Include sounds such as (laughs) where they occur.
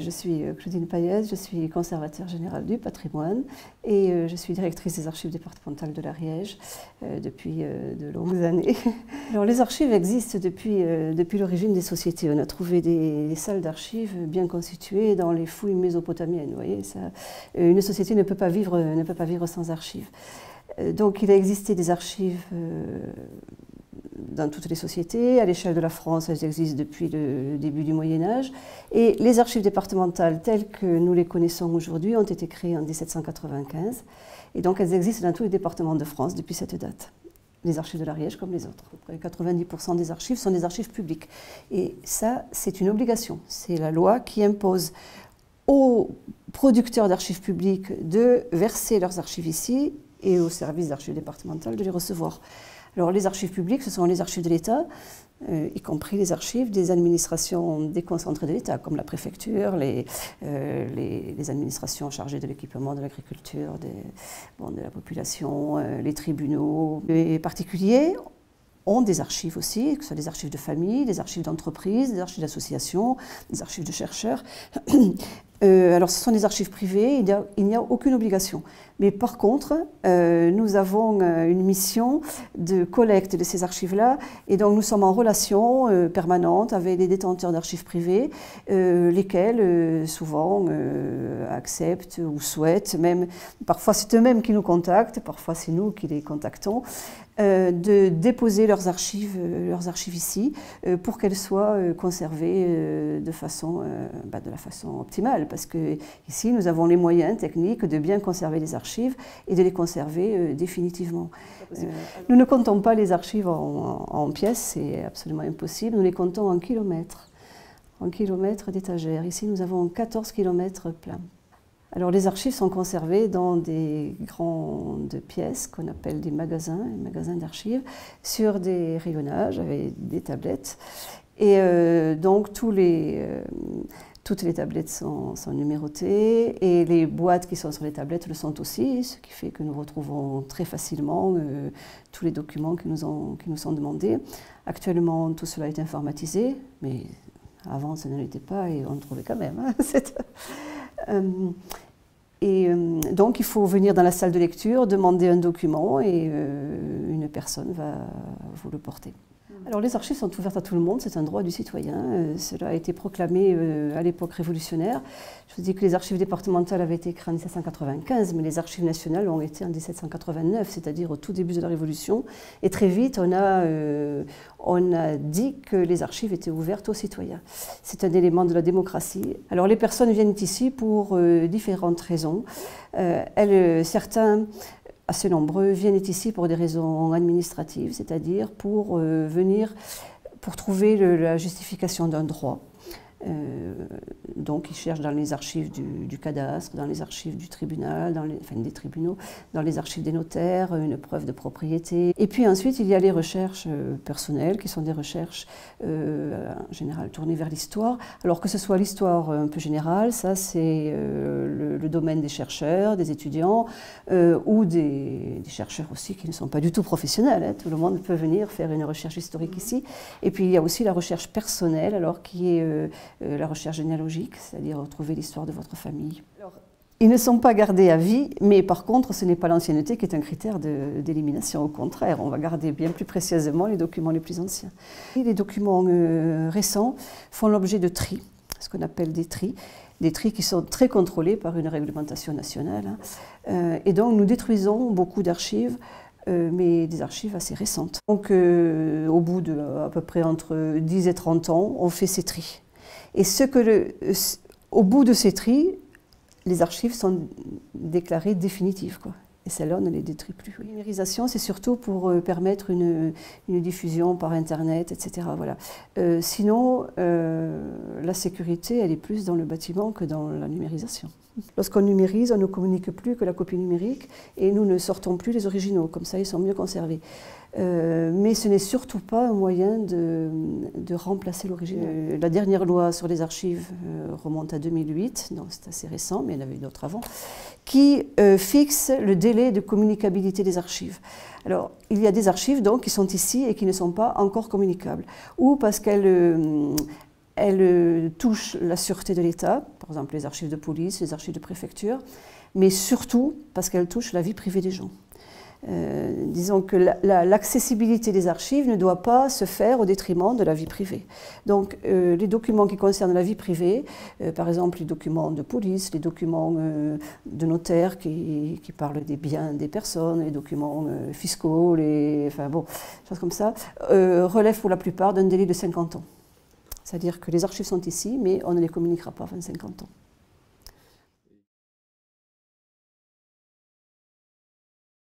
Je suis euh, Claudine Payet, je suis conservateur général du patrimoine et euh, je suis directrice des archives départementales de l'Ariège euh, depuis de longues années. (laughs) Alors les archives existent depuis, depuis l'origine des sociétés. On a trouvé des, salles d'archives bien constituées dans les fouilles mésopotamiennes. Vous voyez, ça, une société ne peut, pas vivre, ne peut pas vivre sans archives. Donc il a existé des archives dans toutes les sociétés. À l'échelle de la France, elles existent depuis le début du Moyen Âge. Et les archives départementales telles que nous les connaissons aujourd'hui ont été créées en 1795. Et donc elles existent dans tous les départements de France depuis cette date. Les archives de l'Ariège comme les autres. 90% des archives sont des archives publiques. Et ça, c'est une obligation. C'est la loi qui impose aux producteurs d'archives publiques de verser leurs archives ici et aux services d'archives départementales de les recevoir. Alors les archives publiques, ce sont les archives de l'État, euh, y compris les archives des administrations déconcentrées de l'État, comme la préfecture, les, euh, les, administrations chargées de l'équipement, de l'agriculture, bon, de la population, euh, les tribunaux. Les particuliers ont des archives aussi, que ce soit des archives de famille, des archives d'entreprise, des archives d'associations, des archives de chercheurs. Euh, alors, ce sont des archives privées, il n'y a, aucune obligation. Mais par contre, euh, nous avons euh, une mission de collecte de ces archives-là, et donc nous sommes en relation permanente avec les détenteurs d'archives privées, lesquels souvent acceptent ou souhaitent, même parfois c'est eux-mêmes qui nous contactent, parfois c'est nous qui les contactons, de déposer leurs archives, leurs archives ici pour qu'elles soient conservées de, façon, bah, de la façon optimale parce que ici nous avons les moyens techniques de bien conserver les archives et de les conserver euh, définitivement. Euh, nous ne comptons pas les archives en, pièces, c'est absolument impossible, nous les comptons en kilomètres, en kilomètres d'étagères. Ici nous avons 14 kilomètres pleins. Alors les archives sont conservées dans des grandes pièces qu'on appelle des magasins, des magasins d'archives, sur des rayonnages avec des tablettes. Et euh, donc les, toutes les tablettes sont, numérotées et les boîtes qui sont sur les tablettes le sont aussi, ce qui fait que nous retrouvons très facilement euh, tous les documents qui nous, sont demandés. Actuellement, tout cela est informatisé, mais avant, ça ne l'était pas et on le trouvait quand même. Hein, (laughs) euh, et euh, donc, il faut venir dans la salle de lecture, demander un document et une personne va vous le porter. Alors les archives sont ouvertes à tout le monde, c'est un droit du citoyen. Euh, cela a été proclamé euh, à l'époque révolutionnaire. Je vous dis que les archives départementales avaient été créées en 1795, mais les archives nationales ont été en 1789, c'est-à-dire au tout début de la Révolution. Et très vite, on a, euh, on a dit que les archives étaient ouvertes aux citoyens. C'est un élément de la démocratie. Alors les personnes viennent ici pour différentes raisons. elles, certains assez nombreux viennent ici pour des raisons administratives, c'est-à-dire pour euh, venir pour trouver la justification d'un droit. Euh, donc, ils cherchent dans les archives du, cadastre, dans les archives du tribunal, dans les, enfin des tribunaux, dans les archives des notaires, une preuve de propriété. Et puis ensuite, il y a les recherches euh, personnelles, qui sont des recherches euh, en général tournées vers l'histoire. Alors que ce soit l'histoire un peu générale, ça c'est le, domaine des chercheurs, des étudiants, ou des, chercheurs aussi qui ne sont pas du tout professionnels. Hein. Tout le monde peut venir faire une recherche historique ici. Et puis il y a aussi la recherche personnelle, alors qui est euh, la recherche généalogique, c'est-à-dire retrouver l'histoire de votre famille. ils ne sont pas gardés à vie, mais par contre, ce n'est pas l'ancienneté qui est un critère d'élimination. Au contraire, on va garder bien plus précieusement les documents les plus anciens. les documents euh, récents font l'objet de tri, ce qu'on appelle des tris des tris qui sont très contrôlés par une réglementation nationale. Hein. Euh, et donc nous détruisons beaucoup d'archives, mais des archives assez récentes. Donc au bout de à peu près entre 10 et 30 ans, on fait ces tris. Et ce que au bout de ces tris, les archives sont déclarées définitives. Quoi. Et celles-là, on ne les détruit plus. La numérisation, c'est surtout pour euh, permettre une, une, diffusion par Internet, etc. Voilà. Euh, sinon, euh, la sécurité, elle est plus dans le bâtiment que dans la numérisation. Lorsqu'on numérise, on ne communique plus que la copie numérique et nous ne sortons plus les originaux. Comme ça, ils sont mieux conservés. Euh, mais ce n'est surtout pas un moyen de, remplacer l'original. Euh, la dernière loi sur les archives euh, remonte à 2008, donc c'est assez récent, mais il y en avait d'autres avant, qui fixe le délai de communicabilité des archives. Alors, il y a des archives donc qui sont ici et qui ne sont pas encore communicables, ou parce qu'elles elles touchent la sûreté de l'État, par exemple les archives de police, les archives de préfecture, mais surtout parce qu'elles touchent la vie privée des gens. Euh, disons que l'accessibilité des archives ne doit pas se faire au détriment de la vie privée. Donc euh, les documents qui concernent la vie privée, euh, par exemple les documents de police, les documents de notaires qui, qui, parlent des biens des personnes, les documents fiscaux, les, enfin bon, choses comme ça, relèvent pour la plupart d'un délai de 50 ans. C'est-à-dire que les archives sont ici, mais on ne les communiquera pas avant 50 ans.